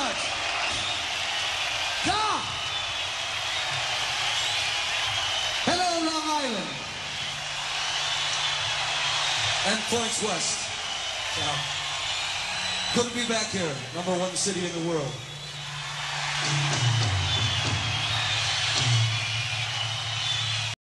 much. God. Hello, Long Island. And Points West. Good to be back here. Number one city in the world.